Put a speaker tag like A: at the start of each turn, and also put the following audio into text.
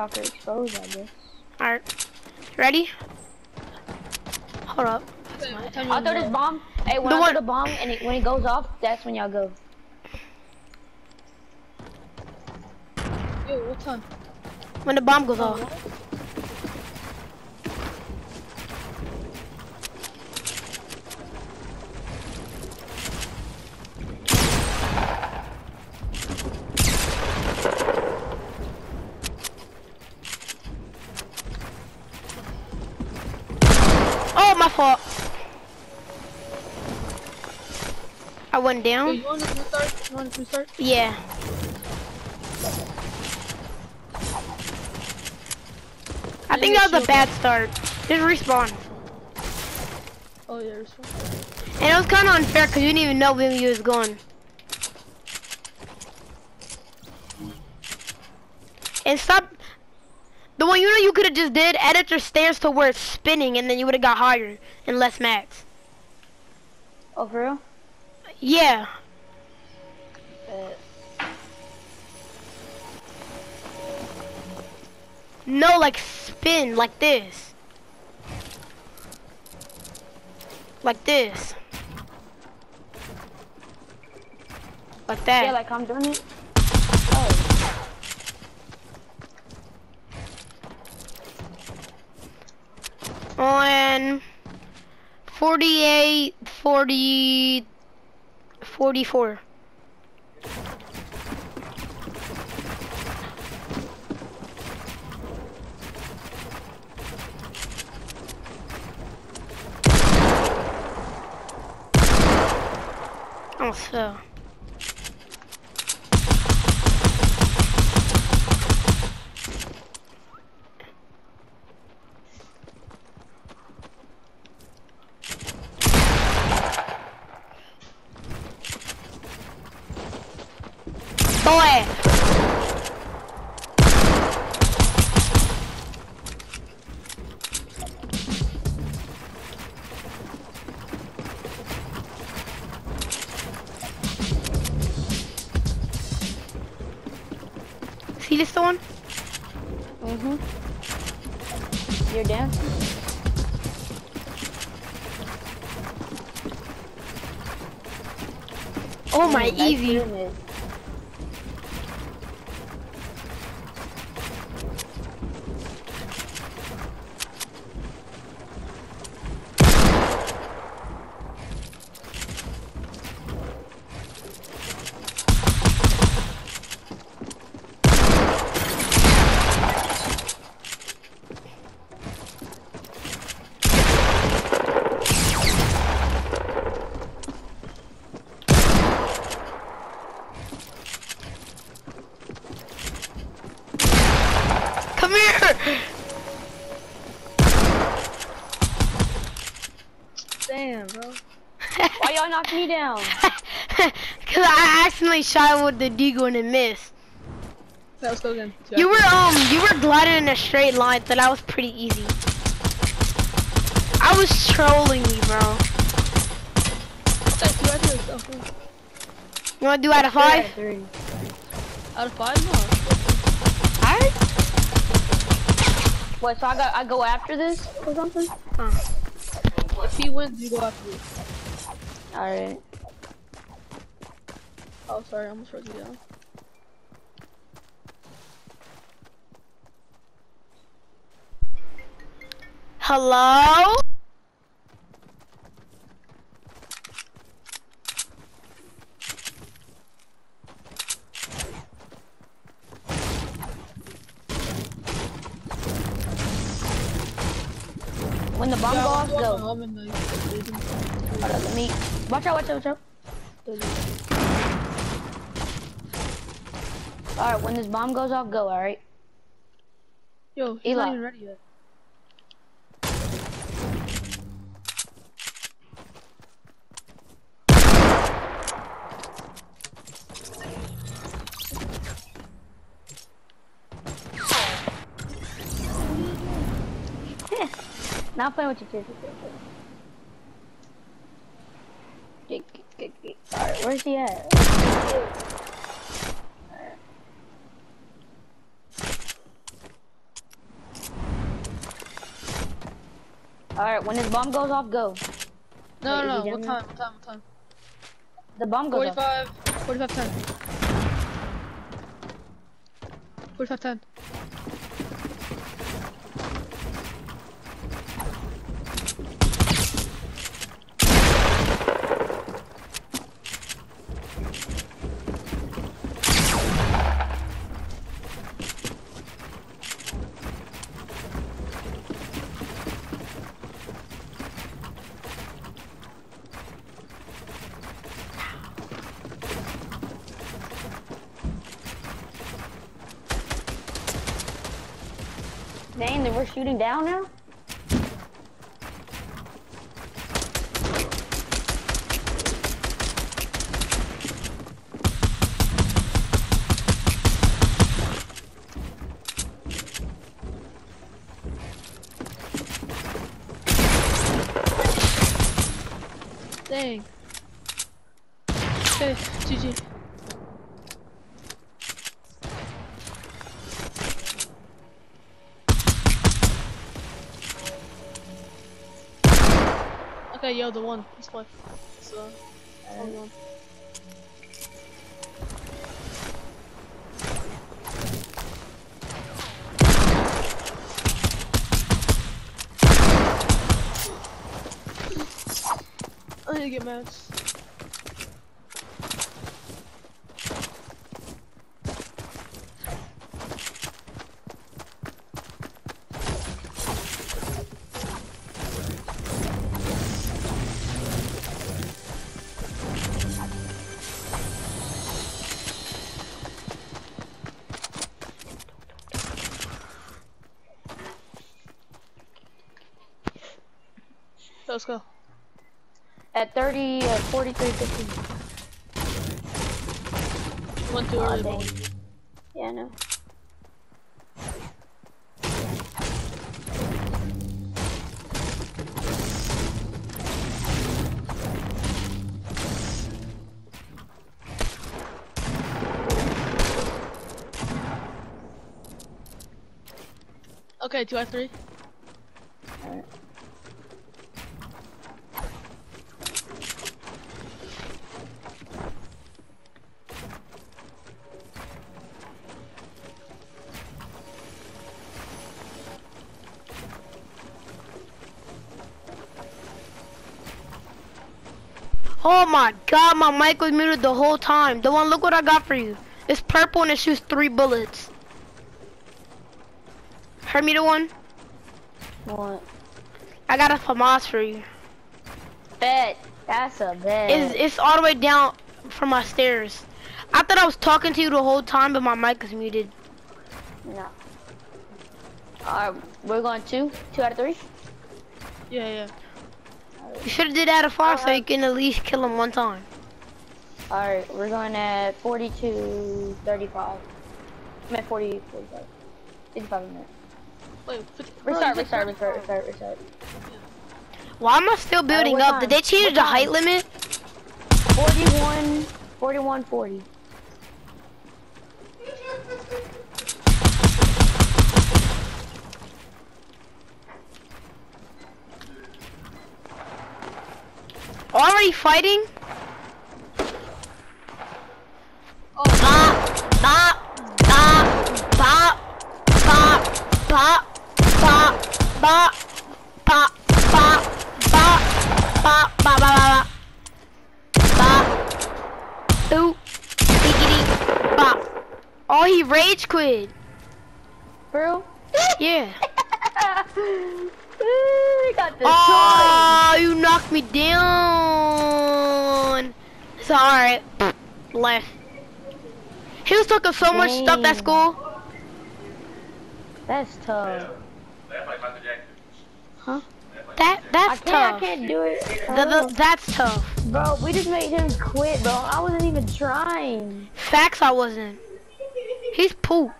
A: shocker exposed, I guess.
B: Alright. Ready? Hold up.
C: Okay, what time you
A: I'll throw this bomb. Hey, when
B: The
A: I
B: one-
A: throw the bomb and it, when it goes off, that's when y'all go.
C: Yo, what time?
B: When the bomb goes off. Oh, fault. I went
C: Yo,
B: down.
C: you want to restart? You want to restart?
B: Yeah. I think that was a bad start. Just respawn.
C: Oh yeah, restart.
B: And it was kind of unfair because you didn't even know where you was going. And stop. The one you know you could have just did, edit your stairs to where it's spinning and then you would have got higher and less max.
A: Oh, for real?
B: Yeah. No, like spin, like this. Like this. Like that.
A: yeah, like I'm doing it. Oh,
B: on 48, 40, 44. Oh, Boy! See this one?
A: mhm. You're dancing.
B: Oh my, easy.
A: pyramid.
C: Bro.
A: Why y'all knock me down?
B: Cause I accidentally shot with the deagle and it missed.
C: Okay, let's good. again.
B: You were um you were gliding in a straight line, so that was pretty easy. I was trolling you, bro.
C: Okay, two out of
B: You wanna do out of five?
A: Three.
C: Out of five? No.
B: Alright.
A: What? So I got I go after this or something?
C: If he wins, you go after it.
A: All right.
C: Oh, sorry, I almost wrote you down.
B: Hello?
A: When the bomb
C: Yeah,
A: go off, go.
C: home and, like, leaving.
A: Hold up, let me. Watch out! Watch out! Watch out! All right. When this bomb goes off, go. All right.
C: Yo, he's
A: Eli.
C: not even ready yet.
A: Not playing with you, Jake. Alright, where's he at? Alright, when his bomb goes off, go.
C: No,
A: Wait,
C: no, no. What time? What time? What time?
A: The bomb goes 45, off.
C: 45, 45, 10. 45, 10.
A: Dang, then we're shooting down now?
C: Dang. Okay, GG. yeah, you're the one. It's fine. So, hold on. I need to get mad. Let's go.
A: At 30, uh, 43, 50.
C: Went too early,
A: dang. Yeah, I know.
C: Okay, two out of three.
B: Oh my god, my mic was muted the whole time. The one, look what I got for you. It's purple and it shoots three bullets. Heard me the one?
A: What?
B: I got a FAMAS for you.
A: Bet. That's a bet.
B: It's, it's all the way down from my stairs. I thought I was talking to you the whole time, but my mic is muted.
A: No. Alright, we're going two? Two out of three?
C: Yeah, yeah.
B: You should have did that at five so you can at least kill him one time.
A: Alright, we're going at 42, 35. I'm at 40, 45. 55 minutes.
C: Wait, 50, bro,
A: Restart,
C: you
A: restart,
C: said-
A: restart, restart, restart.
B: Why am I still building
A: what
B: up? Did they change
A: What
B: the
A: time?
B: height limit?
A: 41, 41, 40.
B: Already fighting?
C: Oh,
B: Bop, bop, bop, bop, bop, bop, bop, bop, bop, bop, bop, bop, bop, bop, bop, bop, boop, biggity, bop. Oh, he rage quit.
A: Bro?
B: Yeah.
A: we got the
B: Oh, you knocked me down. It's alright. Left. He was talking so much stuff at school.
A: That's tough. Huh?
B: That
A: I
B: that's
A: can't, I can't do it.
B: Th- th- oh. that's tough.
A: Bro, we just made him quit, bro. I wasn't even trying.
B: Facts I wasn't. He's poop.